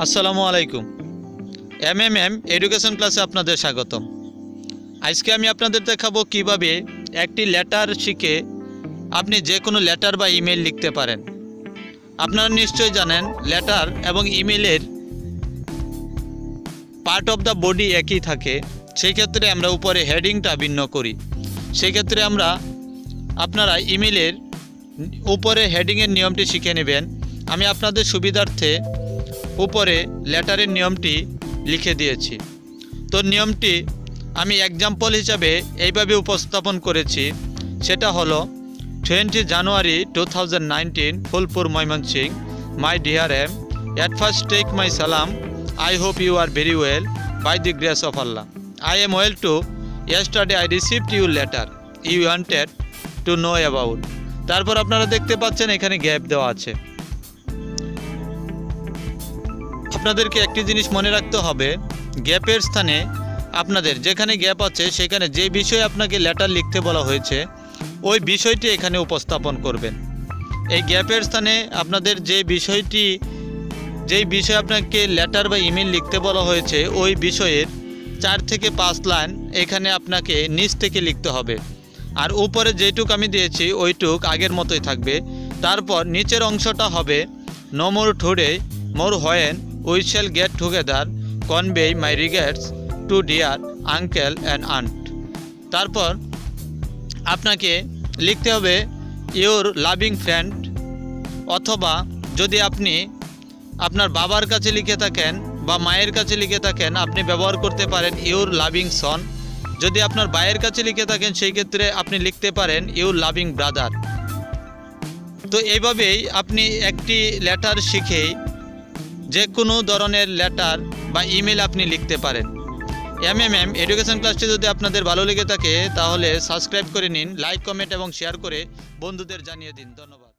আসসালামু আলাইকুম। M M M education ক্লাসে আপনাদের স্বাগতম। আজকে আমি আপনাদের দেখাবো কীভাবে একটি লেটার শিখে আপনি যে কোনো লেটার বা ইমেল লিখতে পারেন। আপনারা নিশ্চয়ই জানেন লেটার এবং ইমেলের পার্ট অফ দ্য বডি একই থাকে। সেই ক্ষেত্রে আমরা উপরে হেডিংটা ভিন্ন করি। সেই ক্ষেত্রে আমরা আপনারা ইমেলের উপরে হেডিংয়ের নিয়মটি শিখে নেবেন। আমি আপনাদের সুবিধার্থে উপরে লেটারের নিয়মটি লিখে দিয়েছি। তো নিয়মটি আমি এক্সাম্পল হিসাবে এইভাবে উপস্থাপন করেছি। সেটা হলো twenty January two thousand nineteen Phulpur, Mymensingh. My dear am at first take my salaam I hope you are very well by the grace of Allah I am well too yesterday I received you letter you wanted to know about তারপর আপনারা দেখতে পাচ্ছেন এখানে gap দেওয়া আছে। আপনাদেরকে একটি জিনিস মনে রাখতে হবে, গ্যাপের স্থানে আপনাদের যেখানে গ্যাপ আছে, সেখানে যে বিষয়ে আপনাকে লেটার লিখতে বলা হয়েছে, ওই বিষয়টি এখানে উপস্থাপন করবেন। এই গ্যাপের স্থানে আপনাদের যে বিষয়টি, যেই বিষয়ে আপনাকে লেটার বা ইমেল লিখতে বলা হয়েছে, ওই বিষয়ের চার থেকে পাঁচ লাইন এখানে আপনাকে নিচ থেকে লিখতে হবে। আর উপরে যেটুক আমি দিয়েছি, ওইটুক আগের মতোই থাকবে। তারপর নিচের অংশটা হবে no more today more when we shall get together convey my regards to dear uncle and aunt তারপর আপনাকে লিখতে হবে ইউর লাভিং ফ্রেন্ড অথবা যদি আপনি আপনার বাবার কাছে লিখে থাকেন বা মায়ের কাছে লিখে থাকেন, আপনি ব্যবহার করতে পারেন ইউর লাভিং সন যদি আপনার ভাইয়ের কাছে লিখে থাকেন, সেই ক্ষেত্রে আপনি লিখতে পারেন ইউর লাভিং ব্রাদার তো এইভাবেই আপনি একটি লেটার শিখেই যে কোনো ধরনের লেটার বা ইমেল আপনি লিখতে পারেন। এম এম এম এডুকেশন ক্লাসটি যদি আপনাদের ভালো লেগে থাকে, তাহলে সাবস্ক্রাইব করে নিন, লাইক, কমেন্ট এবং শেয়ার করে বন্ধুদের জানিয়ে দিন। ধন্যবাদ।